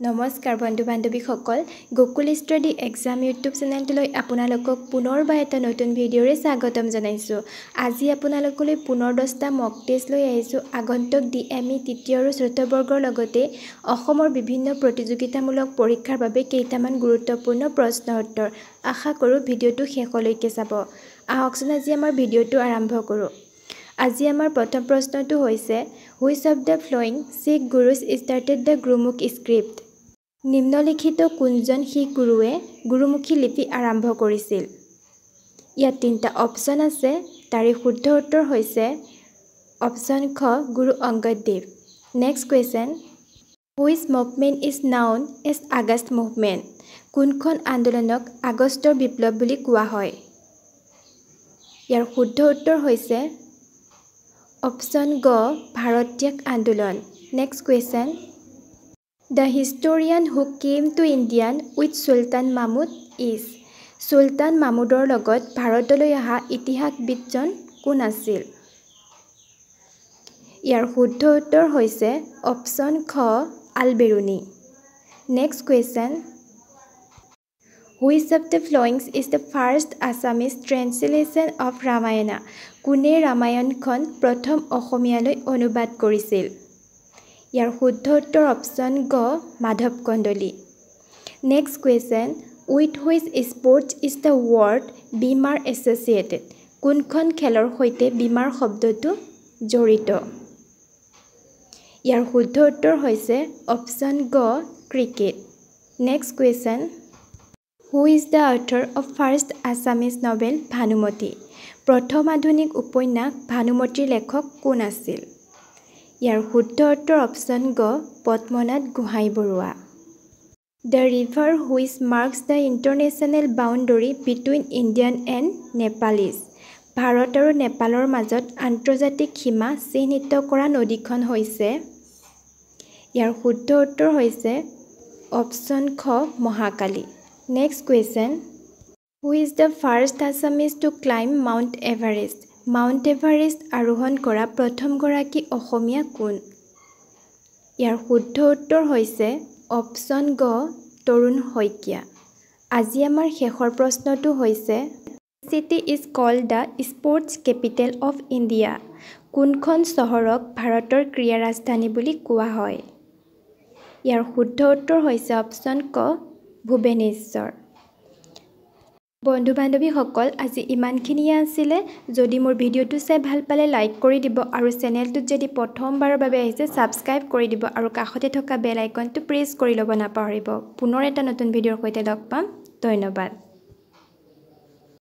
নমস্কাৰ বন্ধু বান্ধৱীসকল গকুল ষ্টডি এক্সাম ইউটিউব চেনেলটোলৈ আপোনালোকক পুনৰবাৰ এটা নতুন ভিডিঅ'ৰে স্বাগতম জনাইছোঁ। আজি আপোনালোকলৈ পুনৰ দহটা মক টেষ্ট লৈ আহিছোঁ। আগন্তুক ডি এম ই তৃতীয় আৰু চতুৰ্থ বৰ্গৰ লগতে অসমৰ বিভিন্ন প্ৰতিযোগিতামূলক পৰীক্ষাৰ বাবে কেইটামান গুৰুত্বপূৰ্ণ প্ৰশ্ন উত্তৰ। আশা কৰোঁ ভিডিঅ'টো শেষলৈকে চাব। আহকচোন আজি আমাৰ ভিডিঅ'টো আৰম্ভ কৰোঁ। আজি আমাৰ প্ৰথম প্ৰশ্নটো হৈছে which of the following Sikh gurus started the Gurmukh script নিম্নলিখিত কোনজন শিখ গুৰুৱে গুৰুমুখী লিপি আৰম্ভ কৰিছিল? ইয়াত তিনিটা অপশ্যন আছে তাৰে শুদ্ধ উত্তৰ হৈছে অপশ্যন খ Guru Angaddev next question which movement is known as August movement কোনখন আন্দোলনক আগষ্টৰ বিপ্লৱ বুলি কোৱা হয়? ইয়াৰ শুদ্ধ উত্তৰ হৈছে অপশ্যন গ ভাৰত ত্যাগ আন্দোলন। Next question the historian who came to Indian with Sultan Mahmud is Sultan মামুদৰ লগত ভাৰতলৈ অহা ইতিহাসবিদজন কোন আছিল? ইয়াৰ শুদ্ধ উত্তৰ হৈছে অপশ্যন খ Alberuni next question which of the followings is the first Assamese translation of Ramayana কোনে ৰামায়ণখন প্ৰথম অসমীয়ালৈ অনুবাদ কৰিছিল? ইয়াৰ শুদ্ধ উত্তৰ অপশ্যন গ Madhav Kandali. Next question with which sports is the word beamer associated কোনখন খেলৰ সৈতে বীমাৰ শব্দটো জড়িত? ইয়াৰ শুদ্ধ উত্তৰ হৈছে অপশ্যন গ cricket. Next question who is the author of first Assamese novel Bhanumati প্ৰথম আধুনিক উপন্যাস ভানুমতীৰ লেখক কোন আছিল? ইয়াৰ শুদ্ধ উত্তৰ অপশ্যন গ Padmanath Gohain Barua. The river which marks the international boundary between Indian and Nepalese Bharat আৰু নেপালৰ মাজত আন্তৰ্জাতিক সীমা চিহ্নিত কৰা নদীখন হৈছে। ইয়াৰ শুদ্ধ উত্তৰ হৈছে অপশ্যন খ Mahakali. Next question who is the first Assamese to climb Mount Everest Mount Everest আৰোহণ কৰা প্ৰথমগৰাকী অসমীয়া কোন? ইয়াৰ শুদ্ধ উত্তৰ হৈছে অপশ্যন গ তৰুণ শইকীয়া। আজি আমাৰ শেষৰ প্ৰশ্নটো হৈছে city is called the sports capital of India কোনখন চহৰক ভাৰতৰ ক্ৰীড়া ৰাজধানী বুলি কোৱা হয়? ইয়াৰ শুদ্ধ উত্তৰ হৈছে অপশ্যন ক ভুৱনেশ্বৰ। বন্ধু বান্ধৱীসকল আজি ইমানখিনিয়ে আছিলে। যদি মোৰ ভিডিঅ'টো চাই ভাল পালে লাইক কৰি দিব আৰু চেনেলটোত যদি প্ৰথমবাৰৰ বাবে আহিছে ছাবস্ক্ৰাইব কৰি দিব আৰু কাষতে থকা বেল আইকনটো প্ৰেছ কৰি ল'ব নাপাহৰিব। পুনৰ এটা নতুন ভিডিঅ'ৰ সৈতে লগ পাম। ধন্যবাদ।